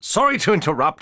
Sorry to interrupt.